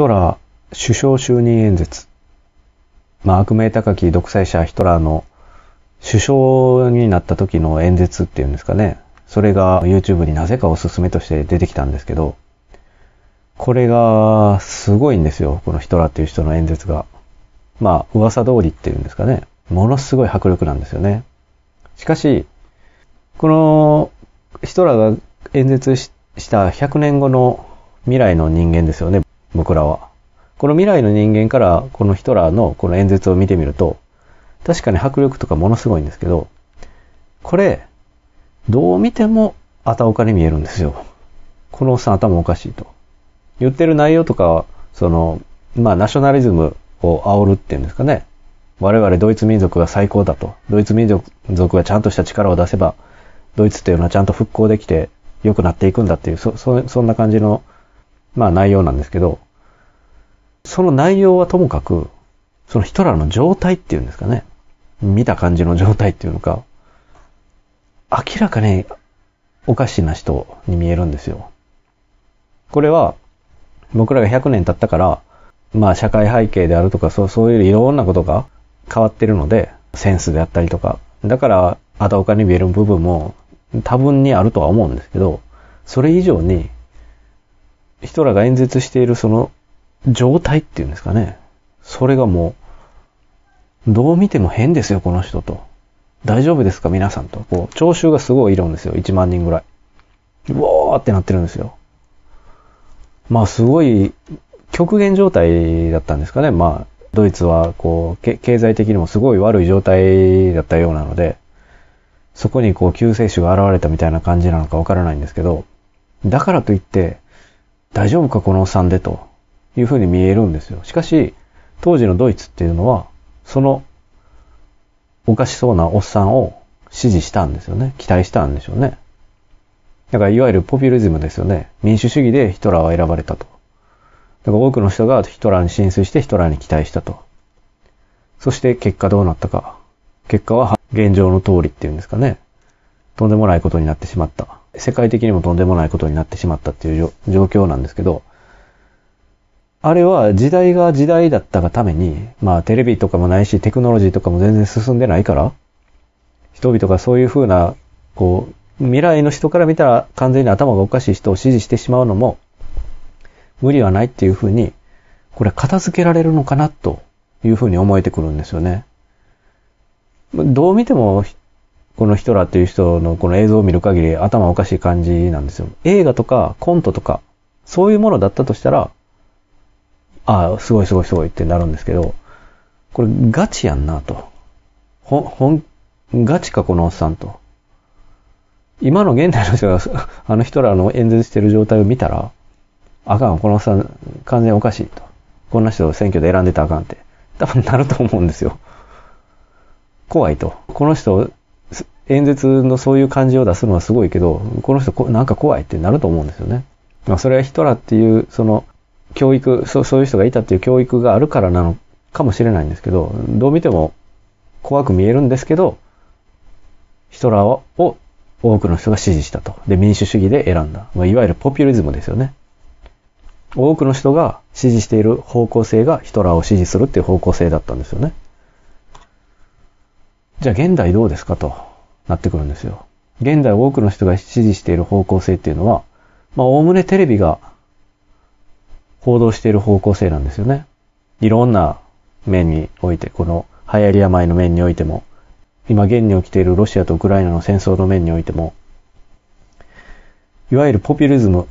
トラー首相就任演説。まあ、悪名高き独裁者ヒトラーの首相になった時の演説っていうんですかね。それが YouTube になぜかおすすめとして出てきたんですけど、これがすごいんですよ。このヒトラーっていう人の演説が。まあ、噂通りっていうんですかね。ものすごい迫力なんですよね。しかし、このヒトラーが演説した100年後の未来の人間ですよね。僕らは。この未来の人間からこのヒトラーのこの演説を見てみると、確かに迫力とかものすごいんですけど、これ、どう見てもあたおかに見えるんですよ。このおっさん頭おかしいと。言ってる内容とか、その、まあ、ナショナリズムを煽るっていうんですかね。我々ドイツ民族が最高だと。ドイツ民族がちゃんとした力を出せば、ドイツっていうのはちゃんと復興できて良くなっていくんだっていう、そ、そそんな感じの、まあ内容なんですけど、その内容はともかく、そのヒトラーの状態っていうんですかね。見た感じの状態っていうのか、明らかにおかしな人に見えるんですよ。これは、僕らが100年経ったから、まあ社会背景であるとか、そう、そういういろんなことが変わってるので、センスであったりとか、だから、あたおかに見える部分も多分にあるとは思うんですけど、それ以上に、ヒトラが演説しているその状態っていうんですかね。それがもう、どう見ても変ですよ、この人と。大丈夫ですか、皆さんと。こう、聴衆がすごいいるんですよ、1万人ぐらい。うわーってなってるんですよ。まあ、すごい、極限状態だったんですかね。まあ、ドイツは、こう、経済的にもすごい悪い状態だったようなので、そこにこう救世主が現れたみたいな感じなのかわからないんですけど、だからといって、大丈夫かこのおっさんでというふうに見えるんですよ。しかし、当時のドイツっていうのは、そのおかしそうなおっさんを支持したんですよね。期待したんでしょうね。だからいわゆるポピュリズムですよね。民主主義でヒトラーは選ばれたと。だから多くの人がヒトラーに浸水してヒトラーに期待したと。そして結果どうなったか。結果は現状の通りっていうんですかね。とんでもないことになってしまった。世界的にもとんでもないことになってしまったっていう状況なんですけど、あれは時代が時代だったがために、まあテレビとかもないしテクノロジーとかも全然進んでないから、人々がそういう風な、こう、未来の人から見たら完全に頭がおかしい人を支持してしまうのも無理はないっていう風に、これ片付けられるのかなという風に思えてくるんですよね。どう見ても、このヒトラーっていう人のこの映像を見る限り頭おかしい感じなんですよ。映画とかコントとか、そういうものだったとしたら、ああ、すごいすごいすごいってなるんですけど、これガチやんなと。ほ、ほん、ガチかこのおっさんと。今の現代の人が あのヒトラーの演説してる状態を見たら、あかん、このおっさん完全おかしいと。こんな人を選挙で選んでたらあかんって。多分なると思うんですよ。怖いと。この人、演説のそういう感じを出すのはすごいけど、この人なんか怖いってなると思うんですよね。まあそれはヒトラーっていうその教育そ、そういう人がいたっていう教育があるからなのかもしれないんですけど、どう見ても怖く見えるんですけど、ヒトラーを多くの人が支持したと。で、民主主義で選んだ。まあ、いわゆるポピュリズムですよね。多くの人が支持している方向性がヒトラーを支持するっていう方向性だったんですよね。じゃあ現代どうですかとなってくるんですよ。現代多くの人が支持している方向性っていうのは、まあ、おおむねテレビが報道している方向性なんですよね。いろんな面において、この流行り病の面においても、今現に起きているロシアとウクライナの戦争の面においても、いわゆるポピュリズム、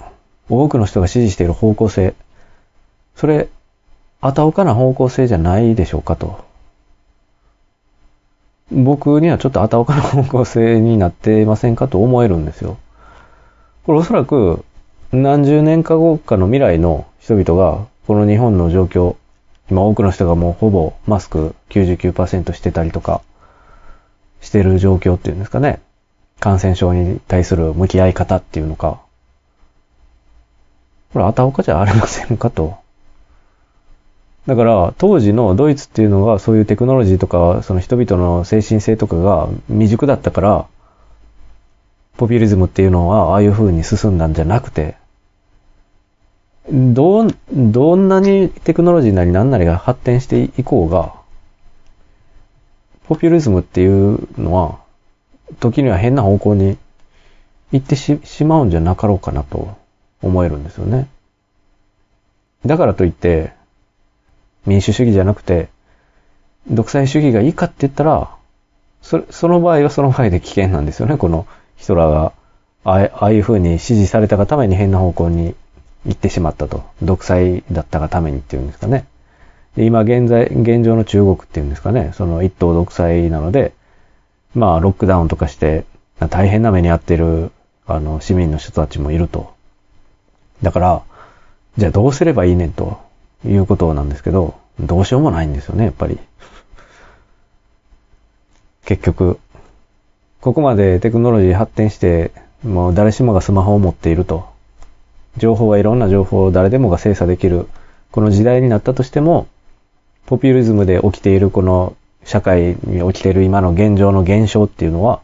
多くの人が支持している方向性、それ、あたおかな方向性じゃないでしょうかと。僕にはちょっとあたおかな方向性になっていませんかと思えるんですよ。これおそらく何十年か後かの未来の人々が、この日本の状況、今多くの人がもうほぼマスク99%してたりとか、してる状況っていうんですかね。感染症に対する向き合い方っていうのか。これ、あたおかじゃありませんかと。だから、当時のドイツっていうのが、そういうテクノロジーとか、その人々の精神性とかが未熟だったから、ポピュリズムっていうのは、ああいう風に進んだんじゃなくて、どう、どんなにテクノロジーなり何なりが発展していこうが、ポピュリズムっていうのは、時には変な方向に行ってしまうんじゃなかろうかなと思えるんですよね。だからといって、民主主義じゃなくて、独裁主義がいいかって言ったら、そその場合はその場合で危険なんですよね、このヒトラーが。ああいう風に指示されたがために変な方向に行ってしまったと。独裁だったがためにっていうんですかね。で今現在、現状の中国っていうんですかね、その一党独裁なので、まあロックダウンとかして大変な目に遭ってるあの市民の人たちもいると。だから、じゃあどうすればいいねんということなんですけど、どうしようもないんですよね、やっぱり。結局、ここまでテクノロジー発展して、もう誰しもがスマホを持っていると。情報はいろんな情報を誰でもが精査できる、この時代になったとしても、ポピュリズムで起きているこの社会に起きている今の現状の現象っていうのは、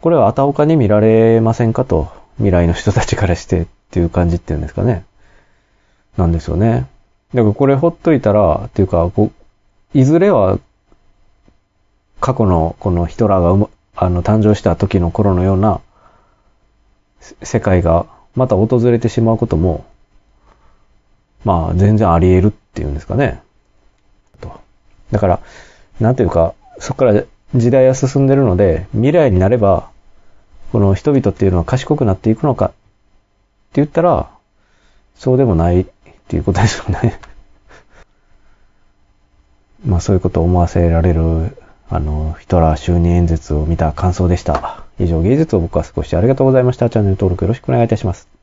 これはあたおかに見られませんかと、未来の人たちからしてっていう感じっていうんですかね。なんですよね。だからこれほっといたら、っていうか、いずれは、過去のこのヒトラーがあの誕生した時の頃のような世界がまた訪れてしまうことも、まあ全然あり得るっていうんですかね。と。だから、なんていうか、そこから時代は進んでるので、未来になれば、この人々っていうのは賢くなっていくのかって言ったら、そうでもないっていうことですよね まあそういうことを思わせられる、あの、ヒトラー就任演説を見た感想でした。以上、芸術を僕は少しありがとうございました。チャンネル登録よろしくお願いいたします。